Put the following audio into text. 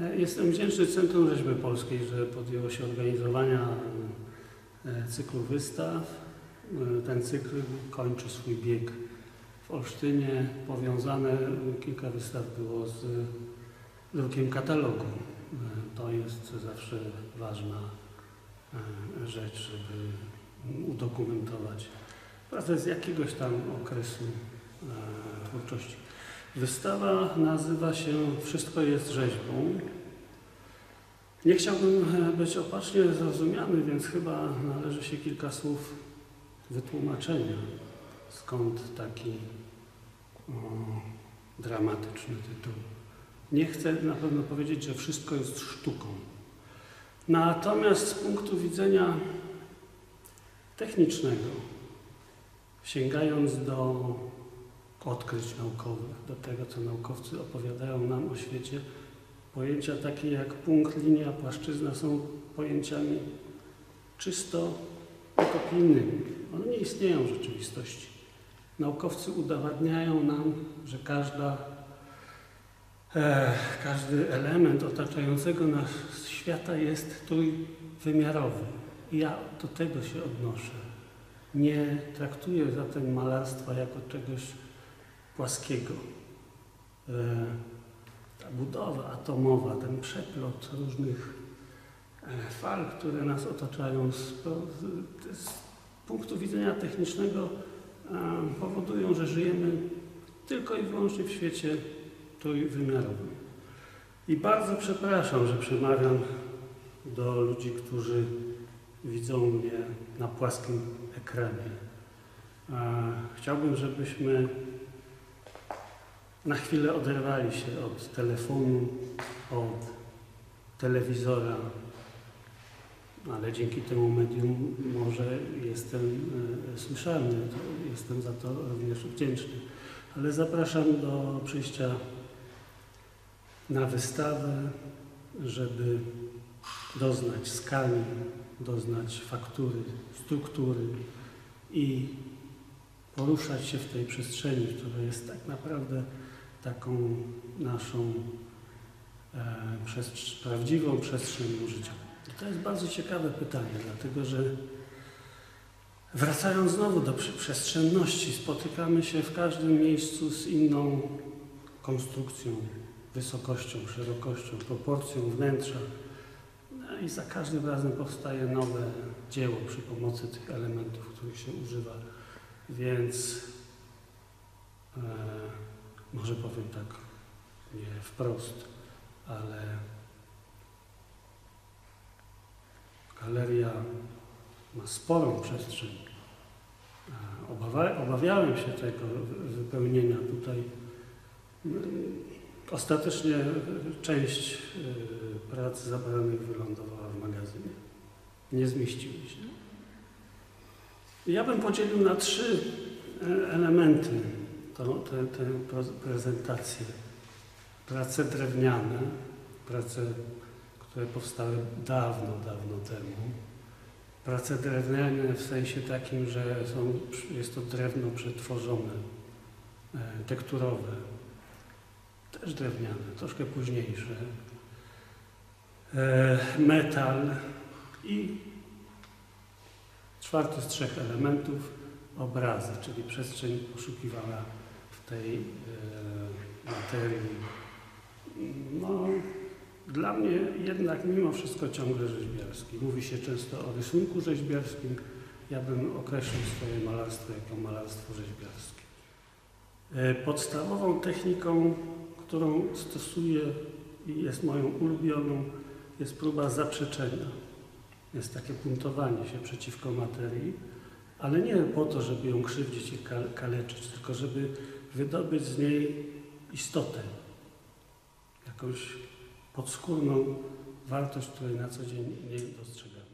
E, Jestem wdzięczny Centrum Rzeźby Polskiej, że podjęło się organizowania e, cyklu wystaw. E, Ten cykl kończy swój bieg w Olsztynie. Powiązane kilka wystaw było z drukiem katalogu. To jest zawsze ważna rzecz, żeby udokumentować pracę z jakiegoś tam okresu twórczości. Wystawa nazywa się Wszystko jest rzeźbą. Nie chciałbym e, być opacznie zrozumiany, więc chyba należy się kilka słów wytłumaczenia, skąd taki o, dramatyczny tytuł. Nie chcę na pewno powiedzieć, że wszystko jest sztuką. Natomiast z punktu widzenia technicznego, sięgając do odkryć naukowych, do tego, co naukowcy opowiadają nam o świecie, pojęcia takie jak punkt, linia, płaszczyzna są pojęciami czysto utopijnymi. One nie istnieją w rzeczywistości. Naukowcy udowadniają nam, że każda, e, każdy element otaczającego nas świata jest trójwymiarowy. Ja do tego się odnoszę. Nie traktuję zatem malarstwa jako czegoś płaskiego. E, ta budowa atomowa, ten przeplot różnych e, fal, które nas otaczają z, z, punktu widzenia technicznego e, powodują, że żyjemy tylko i wyłącznie w świecie trójwymiarowym. I bardzo przepraszam, że przemawiam do ludzi, którzy widzą mnie na płaskim ekranie. Chciałbym, żebyśmy na chwilę oderwali się od telefonu, od telewizora, ale dzięki temu medium może jestem e, słyszalny, jestem za to również wdzięczny. Ale zapraszam do przyjścia na wystawę, żeby doznać skali, doznać faktury, struktury i poruszać się w tej przestrzeni, która jest tak naprawdę taką naszą e, prawdziwą przestrzenią życia. To jest bardzo ciekawe pytanie, dlatego że wracając znowu do przestrzenności, spotykamy się w każdym miejscu z inną konstrukcją, wysokością, szerokością, proporcją wnętrza. No i za każdym razem powstaje nowe dzieło przy pomocy tych elementów, których się używa. Więc e, może powiem tak nie wprost, ale galeria ma sporą przestrzeń. E, Obawa, obawiałem się tego wy- wypełnienia tutaj. Mm, Ostatecznie e, część e, prac zabranych wylądowała w magazynie. Nie zmieściły się. Ja bym podzielił na trzy e, elementy tę pre- prezentację. Prace drewniane, prace, które powstały dawno, dawno temu. Prace drewniane w sensie takim, że są, jest to drewno przetworzone, e, tekturowe, też drewniane, troszkę późniejsze. E, metal i czwarty z trzech elementów obrazy, czyli przestrzeń poszukiwana w tej e, materii. No, dla mnie jednak mimo wszystko ciągle rzeźbiarski. Mówi się często o rysunku rzeźbiarskim. Ja bym określił swoje malarstwo jako malarstwo rzeźbiarskie. E, Podstawową techniką, którą stosuję i jest moją ulubioną, jest próba zaprzeczenia. Jest takie buntowanie się przeciwko materii, ale nie po to, żeby ją krzywdzić i kal- kaleczyć, tylko żeby wydobyć z niej istotę, jakąś podskórną wartość, której na co dzień nie dostrzegamy.